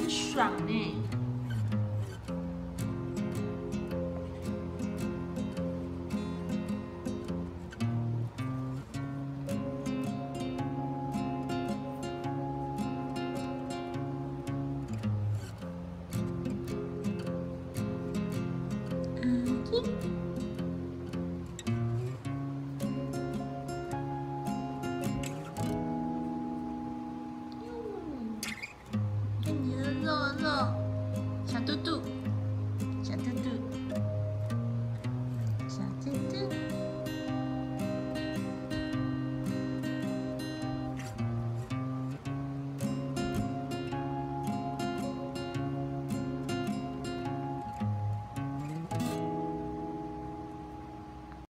很爽呢。